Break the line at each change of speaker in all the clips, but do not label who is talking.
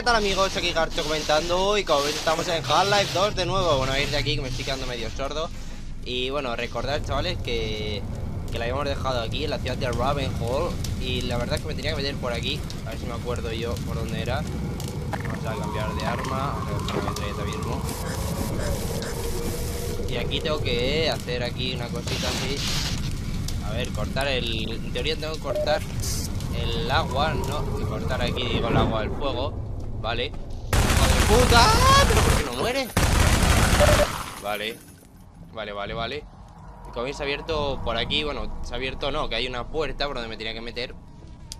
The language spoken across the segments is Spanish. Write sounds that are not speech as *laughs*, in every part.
¿qué tal amigos? Aquí Garcho comentando y como veis estamos en Half-Life 2 de nuevo. Bueno, ir de aquí que me estoy quedando medio sordo. Y bueno, recordad chavales que, que la habíamos dejado aquí en la ciudad de Ravenhall. Y la verdad es que me tenía que meter por aquí A ver si me acuerdo yo por dónde era. Vamos a cambiar de arma a ver mismo Y aquí tengo que hacer aquí una cosita así. A ver, cortar el... En teoría tengo que cortar el agua, ¿no? Y cortar aquí, digo, el agua del fuego Vale ¡Hijo de puta! ¿Pero por qué no muere? Vale Vale, vale, vale Y como veis se ha abierto por aquí, bueno, se ha abierto no Que hay una puerta por donde me tenía que meter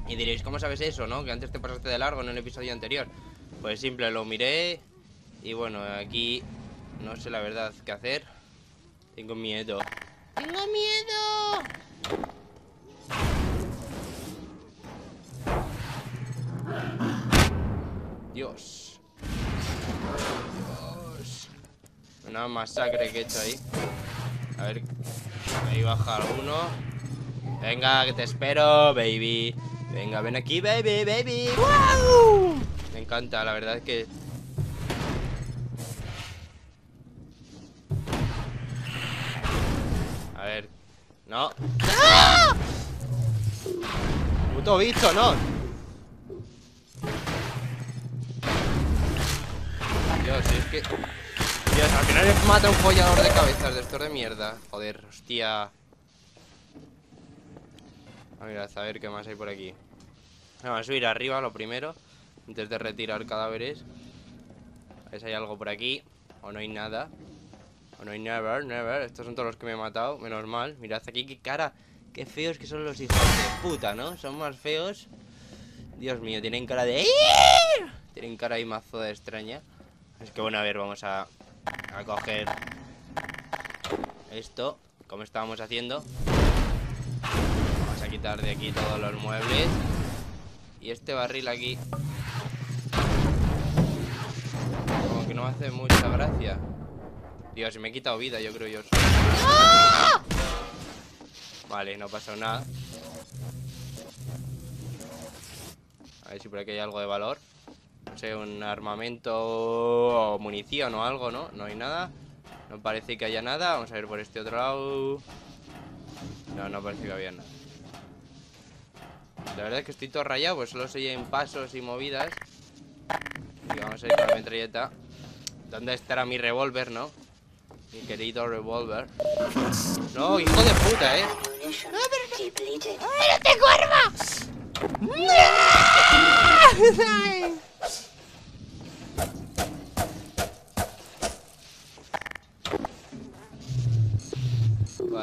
Y diréis, ¿cómo sabes eso, no? Que antes te pasaste de largo en el episodio anterior Pues simple, lo miré Y bueno, aquí No sé la verdad qué hacer Tengo miedo ¡Tengo miedo! Dios. Dios. Una masacre que he hecho ahí. A ver. Ahí baja alguno. Venga, que te espero, baby. Venga, ven aquí, baby, baby. ¡Wow! Me encanta, la verdad es que... A ver. No. ¡Ah! Puto bicho, no. Dios, es que... Dios, al final me mata un follador de cabezas de estos de mierda. Joder, hostia. A ver, a ver qué más hay por aquí. Vamos a subir arriba lo primero. Antes de retirar cadáveres. A ver si hay algo por aquí. O no hay nada. O no hay never, never. Estos son todos los que me he matado. Menos mal. Mirad aquí qué cara. Qué feos que son los hijos de puta, ¿no? Son más feos. Dios mío, tienen cara de... Tienen cara ahí mazo de extraña. Es que bueno, a ver, vamos a, a coger esto, como estábamos haciendo. Vamos a quitar de aquí todos los muebles. Y este barril aquí. Como que no me hace mucha gracia. Dios, me he quitado vida, yo creo yo. Vale, no pasó nada. A ver si por aquí hay algo de valor. No sé, un armamento o munición o algo, ¿no? No hay nada. No parece que haya nada. Vamos a ver por este otro lado. No, no parece que había nada. La verdad es que estoy todo rayado, pues solo se en pasos y movidas. Y vamos a ir con la metralleta. ¿Dónde estará mi revólver, no? Mi querido revólver. No, hijo de puta, ¿eh? ¡No, pero no! tengo arma! *laughs*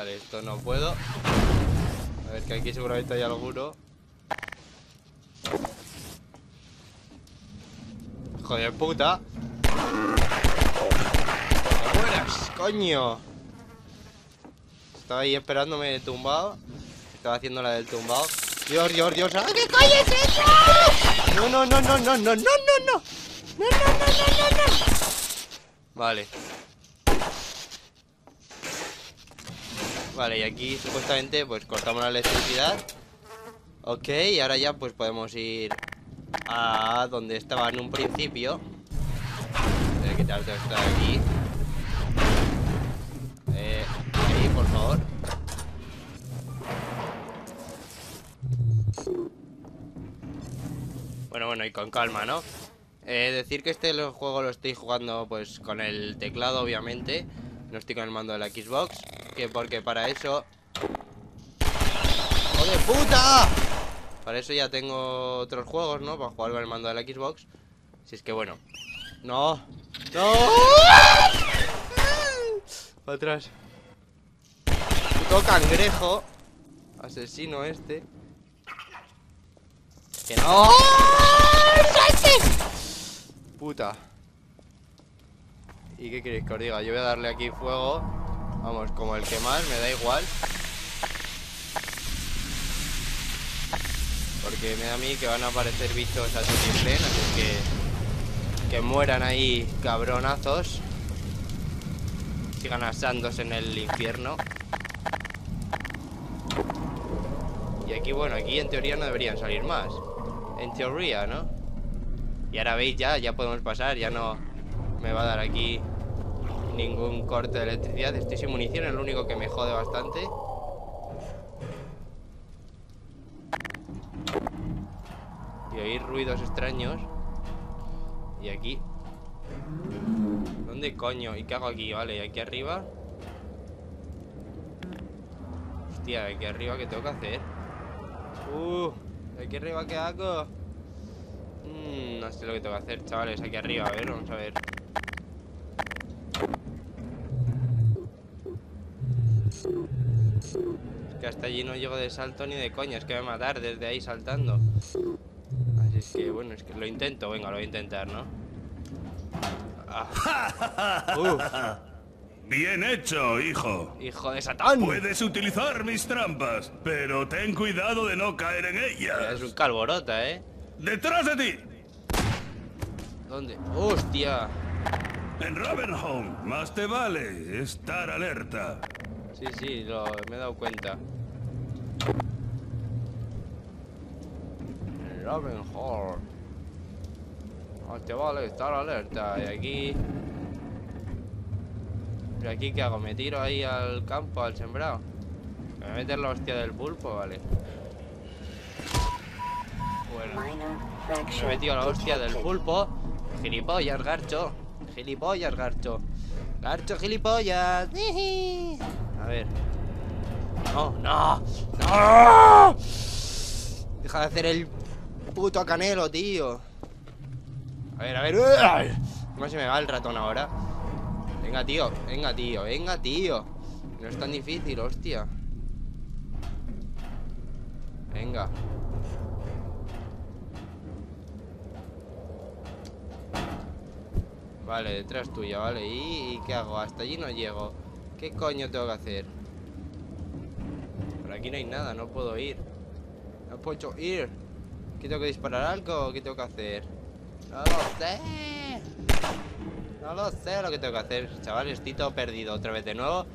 Esto no puedo. A ver, que aquí seguramente hay alguno. Joder puta. ¡Buenas, coño! Estaba ahí esperándome tumbado Estaba haciendo la del tumbado Dios, Dios, Dios. ¡Ah, qué coño es eso! No, no, no, no, no, no, no, no, no. No, no, no, no, no, no. Vale Vale, y aquí supuestamente pues cortamos la electricidad. Ok, y ahora ya pues podemos ir a donde estaba en un principio. Voy a quitar todo esto de aquí. Eh, ahí, por favor. Bueno, bueno, y con calma, ¿no? Eh, decir que este juego lo estoy jugando pues con el teclado, obviamente. No estoy con el mando de la Xbox que porque para eso... ¡Joder, puta! Para eso ya tengo otros juegos, ¿no? Para jugar con el mando de la Xbox. Si es que bueno. ¡No! ¡No! Para atrás. Puto cangrejo. Asesino este. ¡Que no! Puta. ¿Y qué queréis que os diga? Yo voy a darle aquí fuego Vamos, como el que más, me da igual. Porque me da a mí que van a aparecer bichos a tutiplén Así que... Que mueran ahí cabronazos. Sigan asándose en el infierno. Y aquí, bueno, aquí en teoría no deberían salir más. En teoría, ¿no? Y ahora veis ya, ya podemos pasar, ya no me va a dar aquí ningún corte de electricidad. Estoy sin munición, es lo único que me jode bastante. Y oír ruidos extraños. Y aquí. ¿Dónde coño? ¿Y qué hago aquí? Vale, aquí arriba. Hostia, aquí arriba, ¿qué tengo que hacer? Uh, aquí arriba, ¿qué hago? Mm, no sé lo que tengo que hacer, chavales, aquí arriba. A ver, vamos a ver. Que hasta allí no llego de salto ni de coña, es que me va a matar desde ahí saltando. Así es que, bueno, es que lo intento, venga, lo voy a intentar, ¿no? Ah.
Bien hecho, hijo.
¡Hijo de Satán!
Puedes utilizar mis trampas, pero ten cuidado de no caer en ellas.
Es un calborota, ¿eh?
¡Detrás de ti!
¿Dónde? ¡Hostia!
En Ravenholm, más te vale estar alerta.
Sí, sí, lo, me he dado cuenta. Ravenholm. Más te vale estar alerta. Y aquí... ¿Y aquí qué hago? ¿Me tiro ahí al campo, al sembrado? ¿Me voy meter la hostia del pulpo? Vale. Bueno. Me he metido la hostia del pulpo. Gilipollas, garcho. Gilipollas, garcho. Garcho, gilipollas. *laughs* A ver. No, no, no. Deja de hacer el puto canelo, tío. A ver, a ver. ¿Cómo se me va el ratón ahora? Venga, tío, venga, tío, venga, tío. No es tan difícil, hostia. Venga. Vale, detrás tuya, vale. ¿Y, ¿Y qué hago? Hasta allí no llego. ¿Qué coño tengo que hacer? No hay nada, no puedo ir. No puedo ir. ¿Qué tengo que disparar algo? ¿Qué tengo que hacer? No lo sé. No lo sé lo que tengo que hacer, chavales. Estoy todo perdido otra vez de nuevo.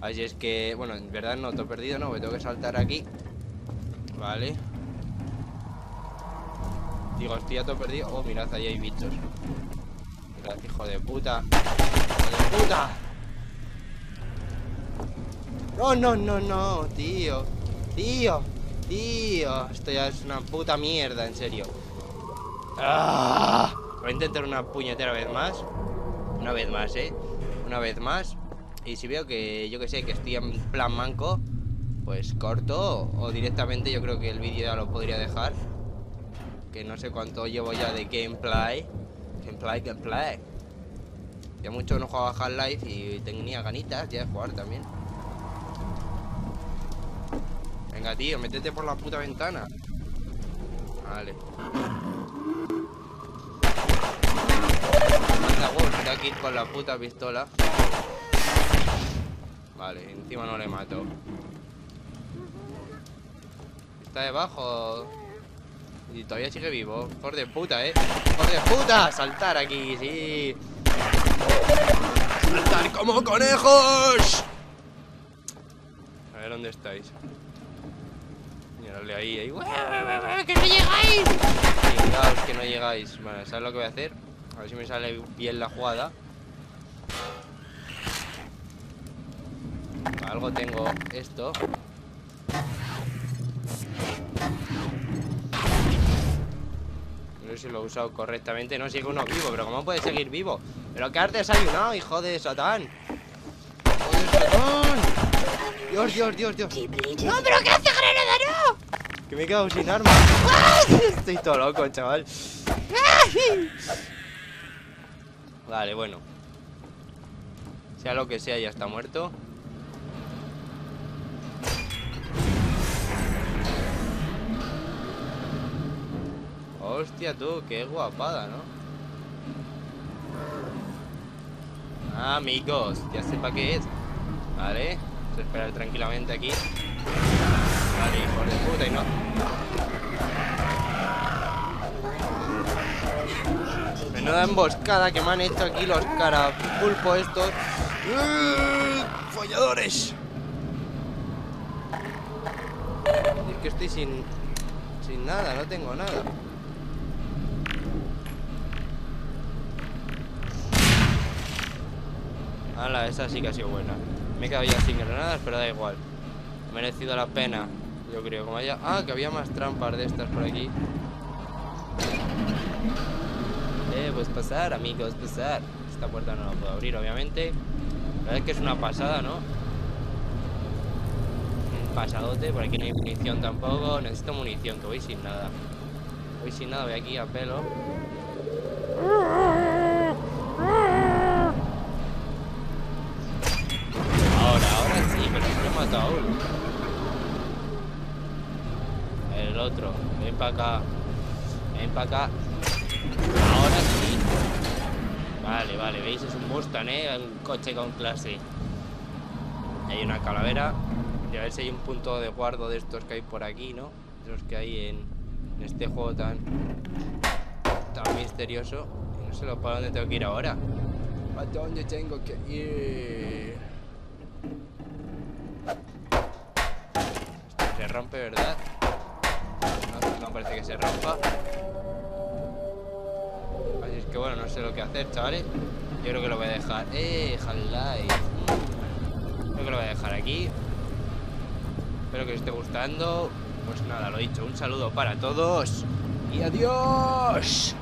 Así es que, bueno, en verdad no todo perdido, no, porque tengo que saltar aquí. Vale. Digo, estoy ya todo perdido. Oh, mirad, ahí hay bichos. Mirad, hijo de puta. ¡Hijo de puta! No, no, no, no, tío. Tío, tío. Esto ya es una puta mierda, en serio. ¡Ah! Voy a intentar una puñetera vez más. Una vez más, ¿eh? Una vez más. Y si veo que, yo que sé, que estoy en plan manco, pues corto o directamente yo creo que el vídeo ya lo podría dejar. Que no sé cuánto llevo ya de gameplay. Gameplay, gameplay. Ya mucho no jugaba Half-Life y tenía ganitas ya de jugar también. Venga, tío, métete por la puta ventana. Vale. Anda, wow, se aquí con la puta pistola. Vale, encima no le mato. Está debajo. Y todavía sigue vivo. Por de puta, eh. Por de puta. Saltar aquí, sí. Saltar como conejos. A ver dónde estáis. Miradle ahí, ahí. ¡Que no llegáis! Que no llegáis. Vale, ¿sabes lo que voy a hacer? A ver si me sale bien la jugada. Algo tengo esto. No sé si lo he usado correctamente. No sigue uno vivo, pero ¿cómo puede seguir vivo? ¿Pero qué has desayunado, hijo de Satán? ¡Hijo de Satán! Dios, Dios, Dios, Dios. ¡No, pero qué hace Granada, no! Que me he quedado sin arma. Estoy todo loco, chaval. Vale, bueno. Sea lo que sea, ya está muerto. Hostia, tú, qué guapada, ¿no? Ah, amigos, ya sé para qué es. Vale, Puedes esperar tranquilamente aquí. Vale, hijo de puta, y no. Menuda emboscada que me han hecho aquí los carapulpos estos. ¡Folladores! Es que estoy sin... Sin nada, no tengo nada. Ala, esa sí que ha sido buena. Me he quedado ya sin granadas, pero da igual. Ha merecido la pena, yo creo. Como haya... Ah, que había más trampas de estas por aquí. Eh, pues pasar, amigos, pasar. Esta puerta no la puedo abrir, obviamente. La verdad es que es una pasada, ¿no? Un pasadote, por aquí no hay munición tampoco. Necesito munición, que voy sin nada. Voy sin nada, voy aquí a pelo. Ahora, ahora sí, pero no he matado a uno. El otro, ven para acá. Ven para acá. Ahora sí. Vale, vale, veis, es un Mustang, ¿eh? Un coche con clase. Hay una calavera. Y a ver si hay un punto de guardo de estos que hay por aquí, ¿no? De los que hay en, en este juego tan, tan misterioso. Y no sé lo para dónde tengo que ir ahora. ¿Para dónde tengo que ir? Esto se rompe, ¿verdad? parece que se rompa. Así es que bueno, no sé lo que hacer, chavales. Yo creo que lo voy a dejar. ¡Eh! Highlight. Creo que lo voy a dejar aquí. Espero que os esté gustando. Pues nada, lo dicho. Un saludo para todos. Y adiós.